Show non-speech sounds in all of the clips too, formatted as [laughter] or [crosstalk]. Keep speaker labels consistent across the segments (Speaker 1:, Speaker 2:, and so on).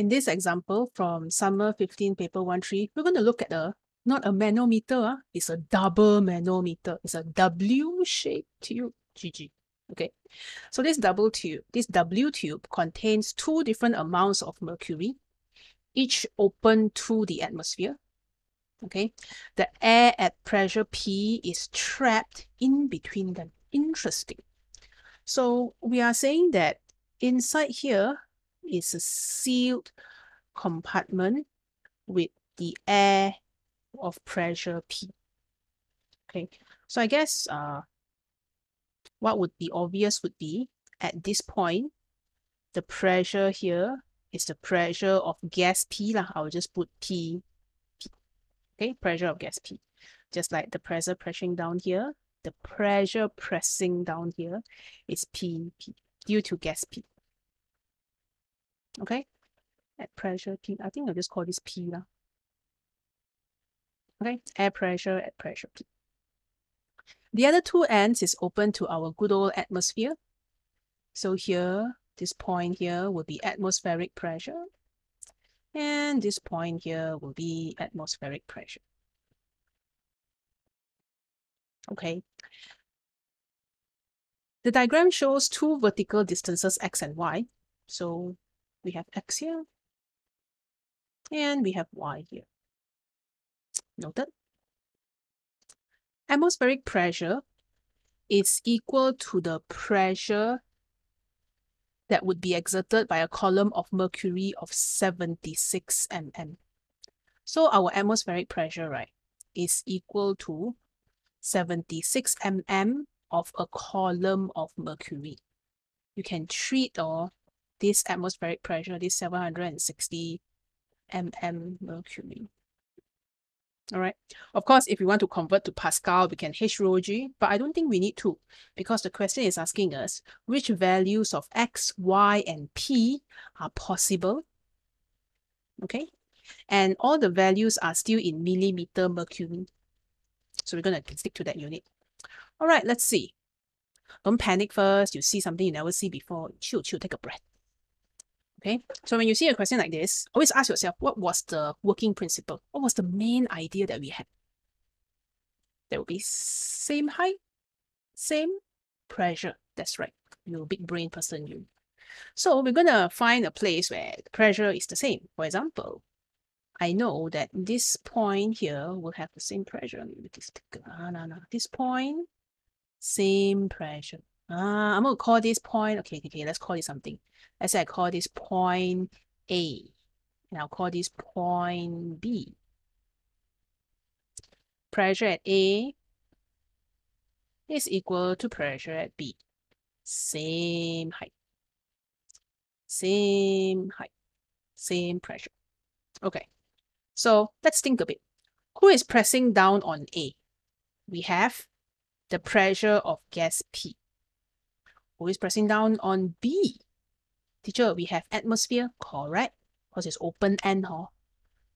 Speaker 1: in this example from summer 15 paper 1 3, we're going to look at a not a manometer, uh, it's a double manometer. It's a W-shaped tube. GG. Okay, so this double tube, this W tube contains two different amounts of mercury, each open to the atmosphere. Okay, the air at pressure P is trapped in between them. Interesting. So we are saying that inside here is a sealed compartment with the air of pressure P. Okay, so I guess uh, what would be obvious would be at this point, the pressure here is the pressure of gas P. Lah. I'll just put P, P. Okay, pressure of gas P. Just like the pressure pressing down here, the pressure pressing down here is P, P due to gas P. Okay, at pressure P, I think I'll just call this P. Lah. Okay, air pressure at pressure P. The other two ends is open to our good old atmosphere. So here, this point here will be atmospheric pressure. And this point here will be atmospheric pressure. Okay. The diagram shows two vertical distances x and y. So we have x here and we have y here. Noted? Atmospheric pressure is equal to the pressure that would be exerted by a column of mercury of 76 mm. So our atmospheric pressure, right, is equal to 76 mm of a column of mercury. You can treat or this atmospheric pressure, this 760 mm mercury. All right. Of course, if we want to convert to Pascal, we can H rho G, but I don't think we need to because the question is asking us which values of X, Y, and P are possible. Okay. And all the values are still in millimeter mercury. So we're going to stick to that unit. All right, let's see. Don't panic first. You see something you never see before. Chill, chill, take a breath. Okay, so when you see a question like this, always ask yourself, what was the working principle? What was the main idea that we had? There will be same height, same pressure. That's right, you know, big brain person, you. So we're going to find a place where pressure is the same. For example, I know that this point here will have the same pressure. This, ah, no, no. this point, same pressure. Ah, I'm going to call this point, okay, okay, okay, let's call it something. Let's say I call this point A, and I'll call this point B. Pressure at A is equal to pressure at B. Same height. Same height. Same pressure. Okay, so let's think a bit. Who is pressing down on A? We have the pressure of gas P. Who is pressing down on B? Teacher, we have atmosphere, correct? Because it's open end, huh?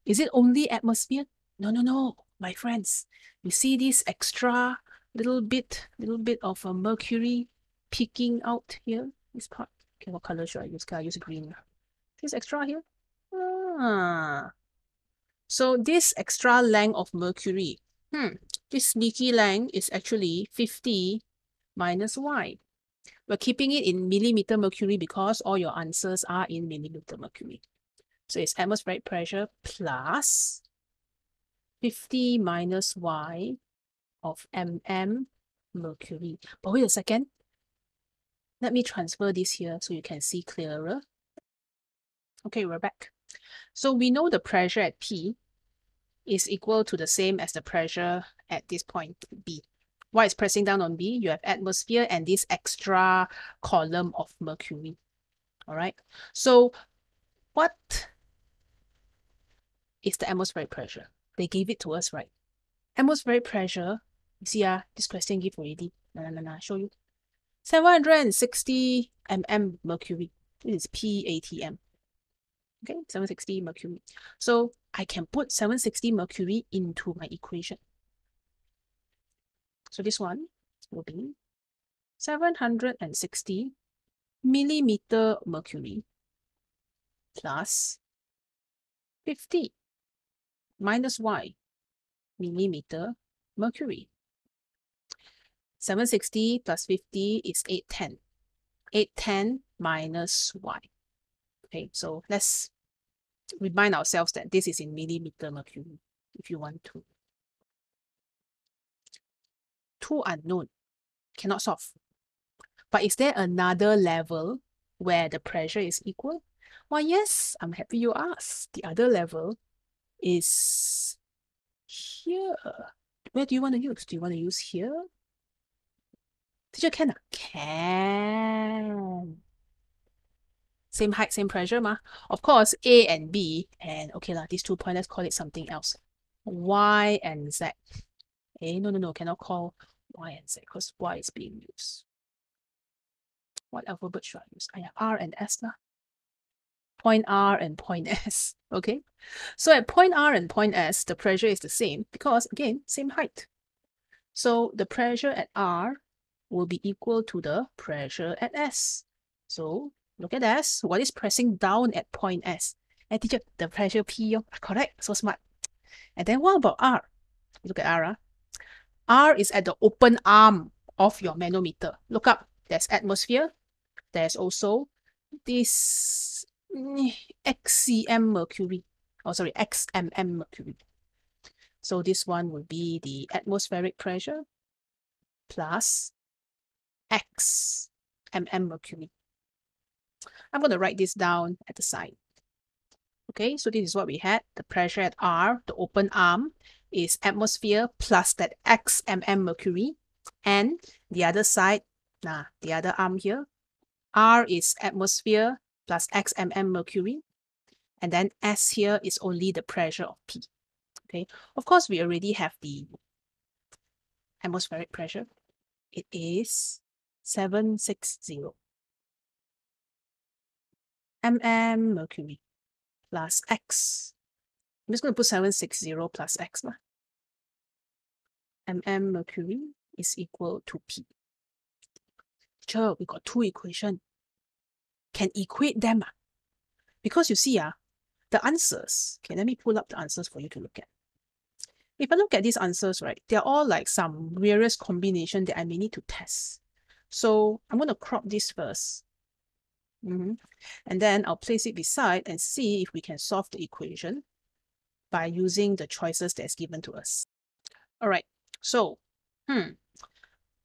Speaker 1: Is it only atmosphere? No, no, no, my friends. You see this extra little bit, little bit of a mercury peeking out here, this part. Okay, what color should I use? Can I use green? This extra here? Ah. So this extra length of mercury, hmm, this sneaky length is actually 50 minus y. We're keeping it in millimeter mercury because all your answers are in millimeter mercury. So it's atmospheric pressure plus 50 minus Y of mm mercury. But wait a second. Let me transfer this here so you can see clearer. Okay, we're back. So we know the pressure at P is equal to the same as the pressure at this point B. What is pressing down on B? You have atmosphere and this extra column of mercury. All right. So what is the atmospheric pressure? They gave it to us, right? Atmospheric pressure, you see, uh, this question give already. No, no, no, no, show you. 760 mm mercury. This is PATM. Okay, 760 mercury. So I can put 760 mercury into my equation. So this one will be 760 millimeter mercury plus 50 minus y, millimeter mercury. 760 plus 50 is 810. 810 minus y. Okay, so let's remind ourselves that this is in millimeter mercury if you want to. Two unknown, cannot solve. But is there another level where the pressure is equal? Why, yes, I'm happy you asked. The other level is here. Where do you want to use? Do you want to use here? Teacher can? Can. Same height, same pressure, ma. Of course, A and B, and okay lah, these two points, let's call it something else. Y and Z. Eh, no, no, no, cannot call Y and Z because Y is being used. What alphabet should I use? I have R and S lah. Point R and point [laughs] S, okay? So at point R and point S, the pressure is the same because, again, same height. So the pressure at R will be equal to the pressure at S. So look at S. What is pressing down at point S? And teacher, the pressure P. Oh, correct. So smart. And then what about R? Look at R. Uh. R is at the open arm of your manometer. Look up. There's atmosphere. There's also this XCM mercury. Oh, sorry, XMM mercury. So this one will be the atmospheric pressure plus X mm mercury. I'm going to write this down at the side. Okay, so this is what we had. The pressure at R, the open arm, is atmosphere plus that X mm mercury. And the other side, nah, the other arm here, R is atmosphere plus X mm mercury. And then S here is only the pressure of P. Okay, of course, we already have the atmospheric pressure. It is 760 mm mercury plus x. I'm just going to put 760 plus x. Lah. mm mercury is equal to P. Sure, we got two equations. Can equate them. Ah. Because you see, ah, the answers, okay, let me pull up the answers for you to look at. If I look at these answers, right, they're all like some various combination that I may need to test. So I'm going to crop this first. Mm -hmm. And then I'll place it beside and see if we can solve the equation by using the choices that's given to us. All right, so hmm,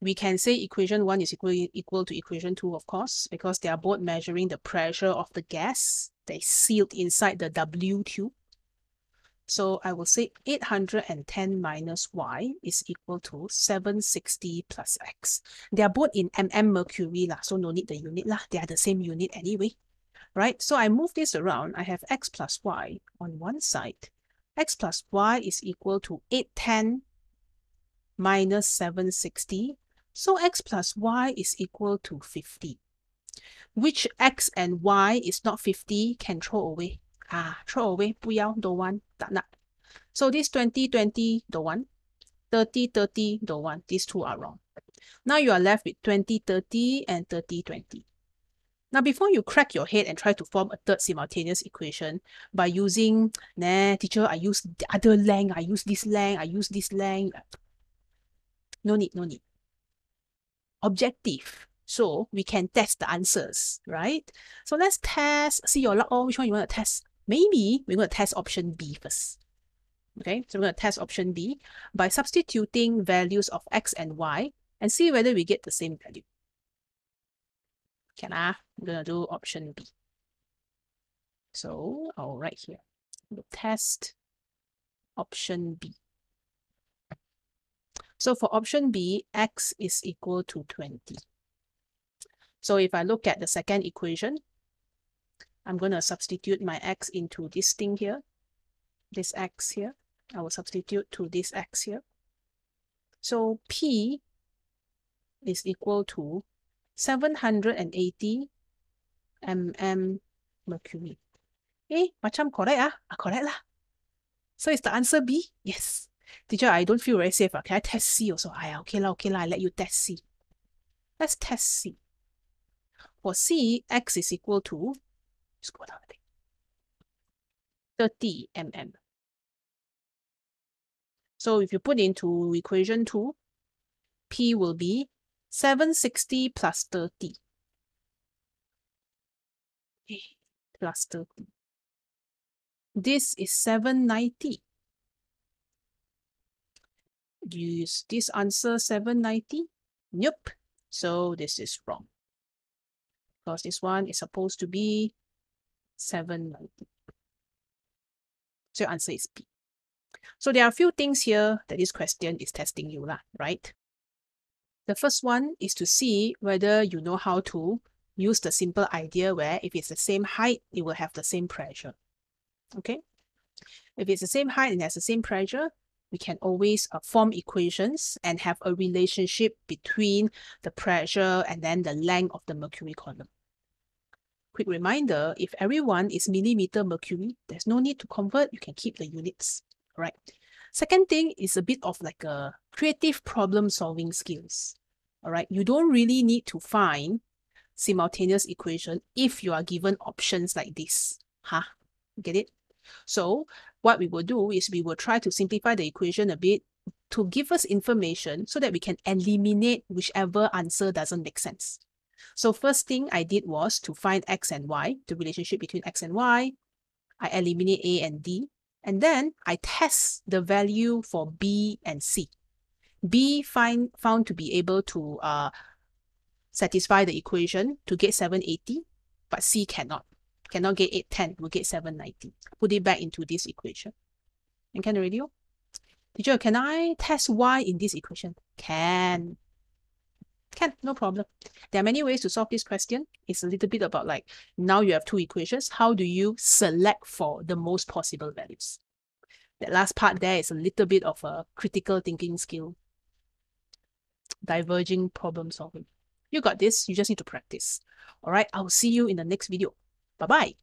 Speaker 1: we can say equation 1 is equal, equal to equation 2, of course, because they are both measuring the pressure of the gas that is sealed inside the W tube. So I will say 810 minus y is equal to 760 plus x. They are both in mm mercury, lah, so no need the unit. Lah. They are the same unit anyway. Right? So I move this around. I have x plus y on one side. X plus y is equal to 810 minus 760. So x plus y is equal to 50. Which x and y is not 50 can throw away. Ah, throw away, 不要, don't want, tak. So this 20, 20, don't want. 30, 30, don't want. These two are wrong. Now you are left with 20, 30 and 30, 20. Now, before you crack your head and try to form a third simultaneous equation by using, nah, teacher, I use the other length, I use this length, I use this length. No need, no need. Objective. So we can test the answers, right? So let's test, see your luck, oh, which one you want to test? Maybe we're going to test option B first. Okay, so we're going to test option B by substituting values of x and y and see whether we get the same value. Can I? I'm to do option B. So I'll write here. Test option B. So for option B, x is equal to 20. So if I look at the second equation, I'm going to substitute my x into this thing here, this x here. I will substitute to this x here. So P is equal to 780 mm mercury. Eh, macam correct ah? ah correct lah. So is the answer B? Yes. Teacher, I don't feel very safe. Ah. Can I test C also? Ah, okay lah, okay lah. I let you test C. Let's test C. For C, x is equal to Scroll down a bit. 30 mm. So if you put into equation 2, P will be 760 plus 30. Plus 30. This is 790. Use this answer 790? Nope. So this is wrong. Because this one is supposed to be 790. So your answer is B. So there are a few things here that this question is testing you, lah, right? The first one is to see whether you know how to use the simple idea where if it's the same height, it will have the same pressure. Okay? If it's the same height and has the same pressure, we can always uh, form equations and have a relationship between the pressure and then the length of the mercury column. Quick reminder, if everyone is millimeter mercury, there's no need to convert, you can keep the units, right? Second thing is a bit of like a creative problem solving skills, all right? You don't really need to find simultaneous equation if you are given options like this, huh? Get it? So what we will do is we will try to simplify the equation a bit to give us information so that we can eliminate whichever answer doesn't make sense. So first thing I did was to find x and y, the relationship between x and y. I eliminate a and d. And then I test the value for b and c. b find, found to be able to uh, satisfy the equation to get 780, but c cannot cannot get 810, we'll get 790. Put it back into this equation. And can already? Teacher, can I test y in this equation? Can. Can, no problem. There are many ways to solve this question. It's a little bit about like, now you have two equations. How do you select for the most possible values? That last part there is a little bit of a critical thinking skill. Diverging problem solving. You got this. You just need to practice. All right. I'll see you in the next video. Bye bye.